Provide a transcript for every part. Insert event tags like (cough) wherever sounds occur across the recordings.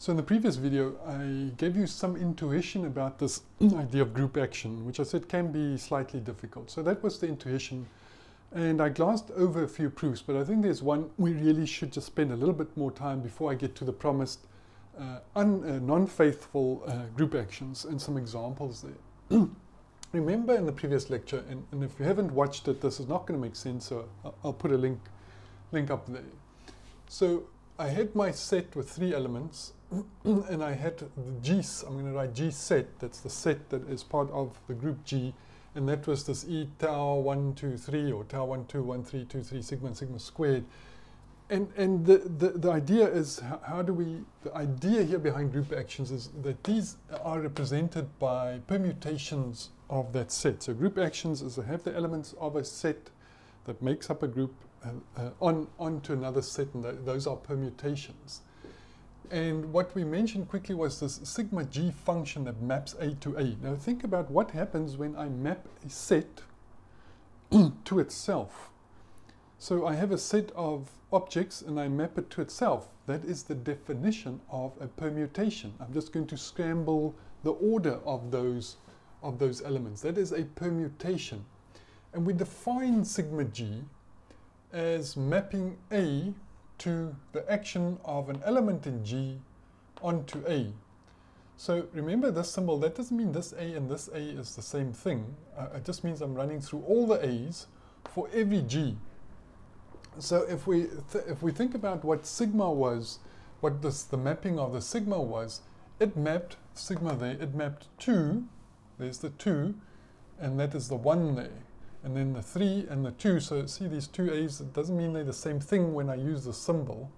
So in the previous video, I gave you some intuition about this idea of group action, which I said can be slightly difficult. So that was the intuition. And I glanced over a few proofs, but I think there's one we really should just spend a little bit more time before I get to the promised uh, uh, non-faithful uh, group actions and some examples there. (clears throat) Remember in the previous lecture, and, and, if you haven't watched it, this is not going to make sense, so I'll, I'll put a link, link up there. So I had my set with three elements, (clears throat) and I had the G, I'm going to write G set, that's the set that is part of the group G, and that was this E tau 1, 2, 3, or tau 1, 2, 1, 3, 2, 3, sigma, sigma squared. And, and the, the, the idea is, how, do we, the idea here behind group actions is that these are represented by permutations of that set. So group actions is to have the elements of a set that makes up a group uh, uh, on onto another set, and th those are permutations. And what we mentioned quickly was this sigma g function that maps A to A. Now think about what happens when I map a set (clears throat) to itself. So I have a set of objects and I map it to itself. That is the definition of a permutation. I'm just going to scramble the order of those, of those elements. That is a permutation. And we define sigma g as mapping A to the action of an element in G onto A. So remember this symbol, that doesn't mean this A and this A is the same thing. Uh, it just means I'm running through all the A's for every G. So if we, if we think about what sigma was, what this, the mapping of the sigma was, it mapped, sigma there, it mapped 2, there's the 2, and that is the 1 there and then the 3 and the 2. So see these two A's, it doesn't mean they're the same thing when I use the symbol.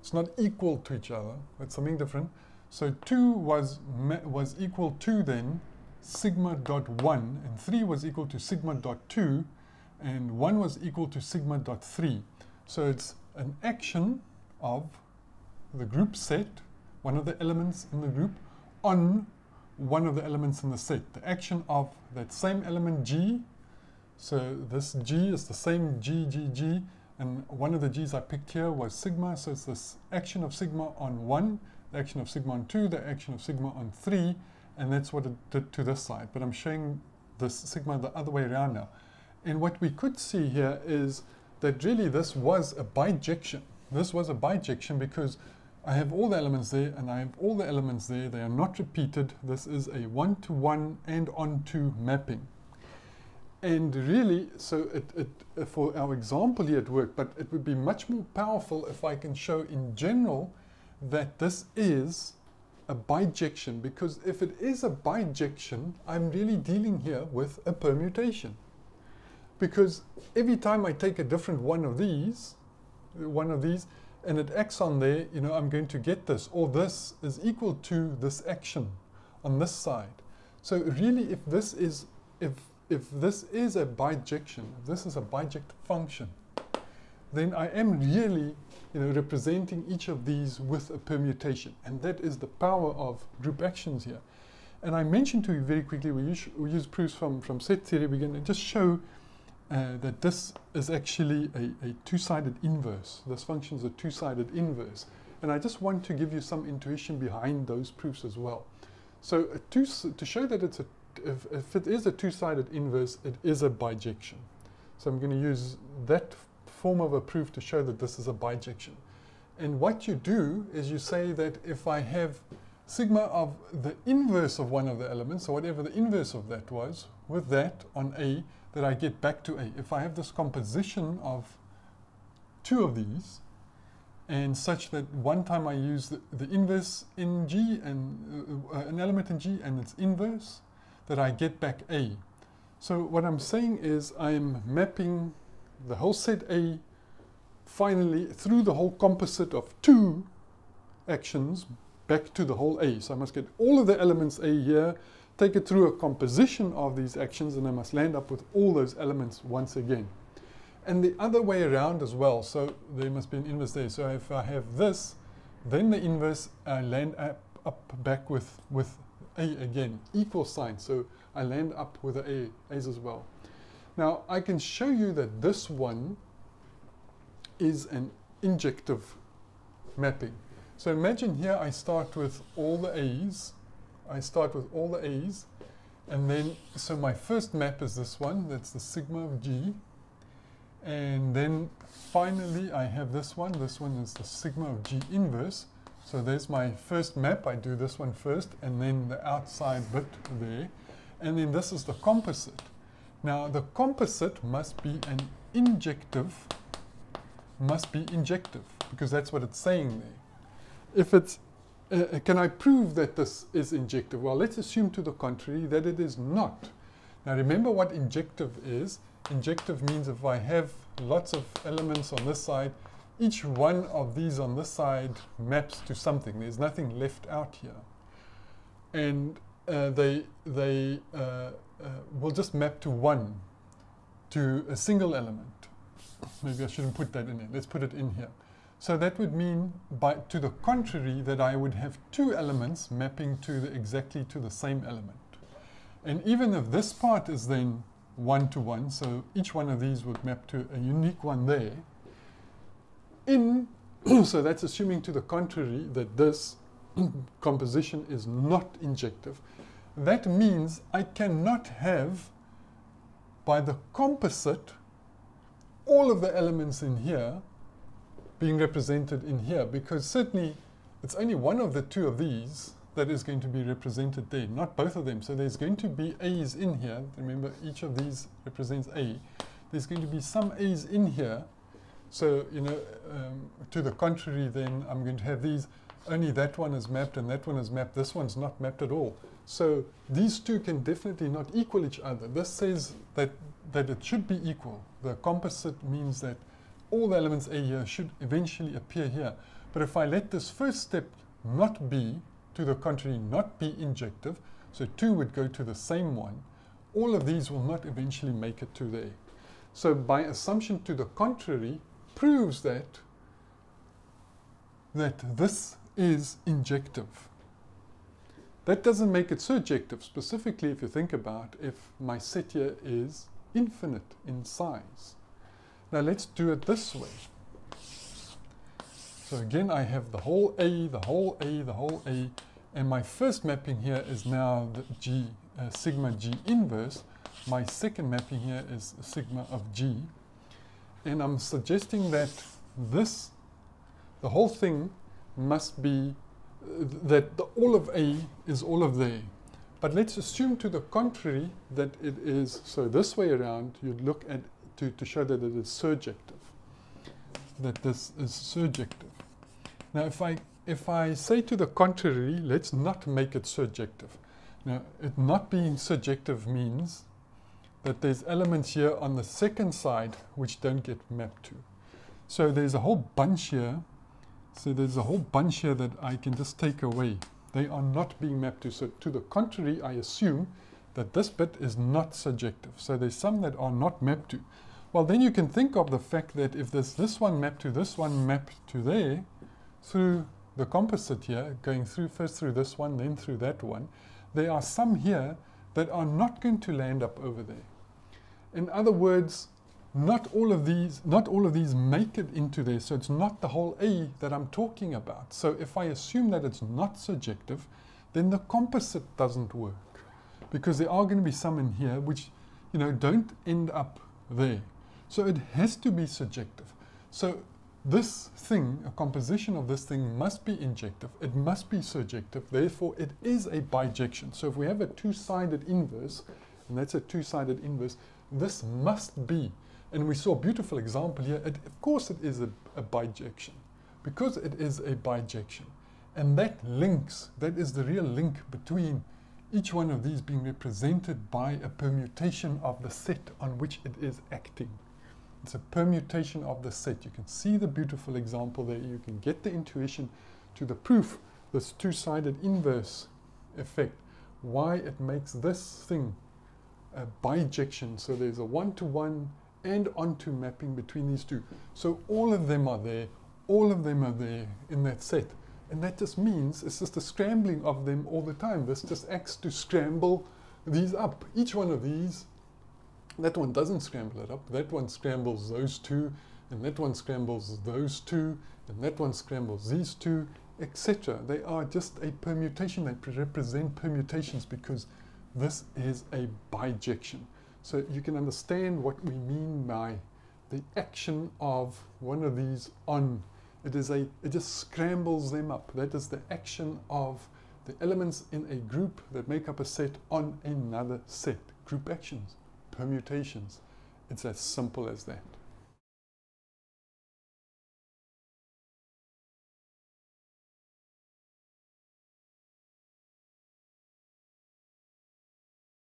It's not equal to each other. It's something different. So 2 was, was equal to then sigma dot 1, and 3 was equal to sigma dot 2, and 1 was equal to sigma dot 3. So it's an action of the group set, one of the elements in the group, on one of the elements in the set. The action of that same element G so this G is the same G, G, G, and one of the G's I picked here was sigma, so it's this action of sigma on 1, the action of sigma on 2, the action of sigma on 3, and that's what it did to this side. But I'm showing this sigma the other way around now. And what we could see here is that really this was a bijection. This was a bijection because I have all the elements there and I have all the elements there. They are not repeated. This is a one-to-one -one and onto mapping. And really, so it, it, uh, for our example here at work, but it would be much more powerful if I can show in general that this is a bijection, because if it is a bijection, I'm really dealing here with a permutation. Because every time I take a different one of these, one of these, and it acts on there, you know, I'm going to get this, or this is equal to this action on this side. So really, if this is, if if this is a bijection, if this is a biject function, then I am really you know, representing each of these with a permutation. And that is the power of group actions here. And I mentioned to you very quickly, we use, we use proofs from, from set theory. We're going to just show uh, that this is actually a, a two-sided inverse. This function is a two-sided inverse. And I just want to give you some intuition behind those proofs as well. So two, to show that it's a if, if it is a two-sided inverse, it is a bijection. So I'm going to use that form of a proof to show that this is a bijection. And what you do is you say that if I have sigma of the inverse of one of the elements, so whatever the inverse of that was, with that on A, that I get back to A. If I have this composition of two of these, and such that one time I use the, the inverse in G and uh, uh, an element in G and its inverse, that I get back A. So what I'm saying is I'm mapping the whole set A finally through the whole composite of two actions back to the whole A. So I must get all of the elements A here, take it through a composition of these actions, and I must land up with all those elements once again. And the other way around as well, so there must be an inverse there. So if I have this, then the inverse, I land up, up back with, with a again, equal sign. So I land up with the A, A's as well. Now I can show you that this one is an injective mapping. So imagine here I start with all the A's. I start with all the A's. And then, so my first map is this one. That's the sigma of G. And then finally I have this one. This one is the sigma of G inverse. So there's my first map. I do this one first and then the outside bit there. And then this is the composite. Now the composite must be an injective, must be injective because that's what it's saying there. If it's, uh, uh, can I prove that this is injective? Well, let's assume to the contrary that it is not. Now remember what injective is. Injective means if I have lots of elements on this side, each one of these on this side maps to something. There's nothing left out here. And uh, they, they uh, uh, will just map to one, to a single element. Maybe I shouldn't put that in here. Let's put it in here. So that would mean, by, to the contrary, that I would have two elements mapping to the, exactly to the same element. And even if this part is then one to one, so each one of these would map to a unique one there, in, (clears throat) so that's assuming to the contrary that this (clears throat) composition is not injective. That means I cannot have, by the composite, all of the elements in here being represented in here because certainly it's only one of the two of these that is going to be represented there, not both of them. So there's going to be A's in here. Remember, each of these represents A. There's going to be some A's in here. So, you know, um, to the contrary, then I'm going to have these. Only that one is mapped and that one is mapped. This one's not mapped at all. So these two can definitely not equal each other. This says that, that it should be equal. The composite means that all the elements A here should eventually appear here. But if I let this first step not be, to the contrary, not be injective, so 2 would go to the same one, all of these will not eventually make it to there. So by assumption to the contrary proves that, that this is injective. That doesn't make it surjective, specifically if you think about if my set here is infinite in size. Now let's do it this way. So again, I have the whole A, the whole A, the whole A, and my first mapping here is now the G, uh, sigma G inverse. My second mapping here is sigma of G. And I'm suggesting that this, the whole thing must be, that the, all of A is all of there. But let's assume to the contrary that it is, so this way around, you'd look at to, to show that it is surjective, that this is surjective. Now, if I, if I say to the contrary, let's not make it surjective. Now, it not being surjective means that there's elements here on the second side which don't get mapped to. So there's a whole bunch here. So there's a whole bunch here that I can just take away. They are not being mapped to. So to the contrary, I assume that this bit is not surjective. So there's some that are not mapped to. Well, then you can think of the fact that if there's this one mapped to this one mapped to there, through the composite here, going through first through this one, then through that one, there are some here that are not going to land up over there. In other words, not all of these, not all of these make it into there, so it's not the whole A that I'm talking about. So if I assume that it's not surjective, then the composite doesn't work. Because there are going to be some in here which, you know, don't end up there. So it has to be surjective. So this thing, a composition of this thing must be injective. It must be surjective. Therefore, it is a bijection. So if we have a two-sided inverse, and that's a two-sided inverse, this must be, and we saw a beautiful example here, it, of course it is a, a bijection, because it is a bijection. And that links, that is the real link between each one of these being represented by a permutation of the set on which it is acting. It's a permutation of the set. You can see the beautiful example there. You can get the intuition to the proof, this two-sided inverse effect, why it makes this thing a bijection. So there's a one-to-one and onto mapping between these two. So all of them are there. All of them are there in that set. And that just means it's just a scrambling of them all the time. This just acts to scramble these up. Each one of these that one doesn't scramble it up. That one scrambles those two, and that one scrambles those two, and that one scrambles these two, etc. They are just a permutation. They represent permutations because this is a bijection. So you can understand what we mean by the action of one of these on. It is a, it just scrambles them up. That is the action of the elements in a group that make up a set on another set. Group actions, permutations. It's as simple as that.